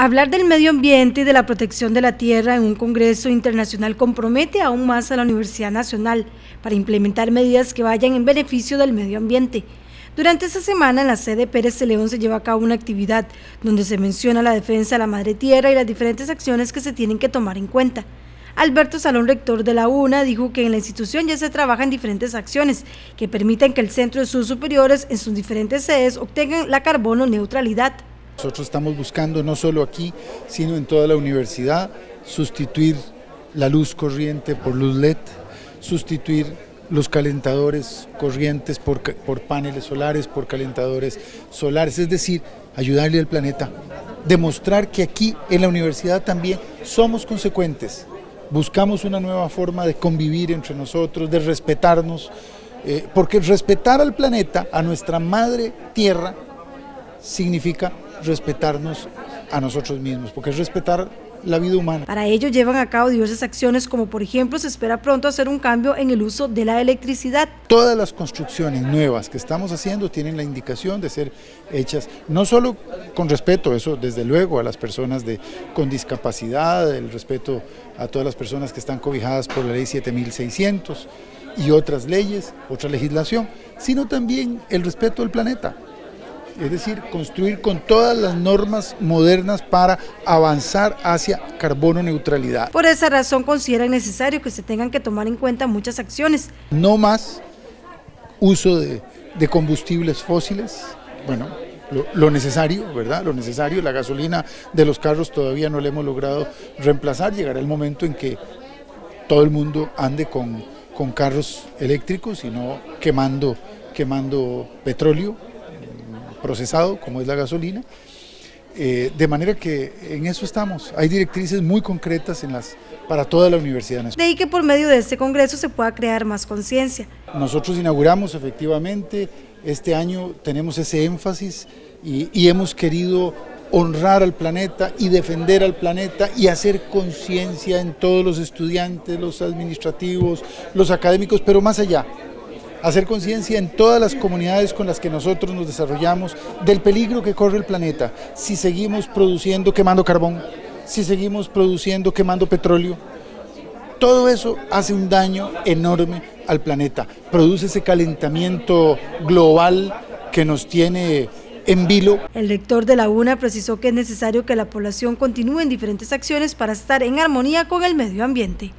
Hablar del medio ambiente y de la protección de la tierra en un congreso internacional compromete aún más a la Universidad Nacional para implementar medidas que vayan en beneficio del medio ambiente. Durante esta semana en la sede Pérez de León se lleva a cabo una actividad donde se menciona la defensa de la madre tierra y las diferentes acciones que se tienen que tomar en cuenta. Alberto Salón, rector de la UNA, dijo que en la institución ya se trabaja en diferentes acciones que permitan que el Centro de Sus Superiores en sus diferentes sedes obtengan la carbono neutralidad. Nosotros estamos buscando no solo aquí, sino en toda la universidad, sustituir la luz corriente por luz LED, sustituir los calentadores corrientes por, por, paneles solares, por calentadores solares, es decir, ayudarle al planeta, demostrar que aquí en la universidad también somos consecuentes, buscamos una nueva forma de convivir entre nosotros, de respetarnos, eh, porque respetar al planeta, a nuestra madre tierra, significa respetarnos a nosotros mismos, porque es respetar la vida humana. Para ello llevan a cabo diversas acciones como por ejemplo se espera pronto hacer un cambio en el uso de la electricidad. Todas las construcciones nuevas que estamos haciendo tienen la indicación de ser hechas no solo con respeto, eso desde luego a las personas de, con discapacidad, el respeto a todas las personas que están cobijadas por la ley 7600 y otras leyes, otra legislación, sino también el respeto al planeta es decir, construir con todas las normas modernas para avanzar hacia carbono neutralidad. Por esa razón consideran necesario que se tengan que tomar en cuenta muchas acciones. No más uso de, combustibles fósiles, bueno, lo, necesario, ¿verdad? Lo necesario, la gasolina de los carros todavía no la hemos logrado reemplazar, llegará el momento en que todo el mundo ande con, con carros eléctricos y no quemando, quemando petróleo, procesado, como es la gasolina. Eh, de manera que en eso estamos. Hay directrices muy concretas en las, para toda la Universidad. De ahí que por medio de este congreso se pueda crear más conciencia. Nosotros inauguramos efectivamente, este año tenemos ese énfasis y, y hemos querido honrar al planeta y defender al planeta y hacer conciencia en todos los estudiantes, los administrativos, los académicos, pero más allá, hacer conciencia en todas las comunidades con las que nosotros nos desarrollamos del peligro que corre el planeta si seguimos produciendo quemando carbón, si seguimos produciendo quemando petróleo. Todo eso hace un daño enorme al planeta, produce ese calentamiento global que nos tiene en vilo. El rector de la UNA precisó que es necesario que la población continúe en diferentes acciones para estar en armonía con el medio ambiente.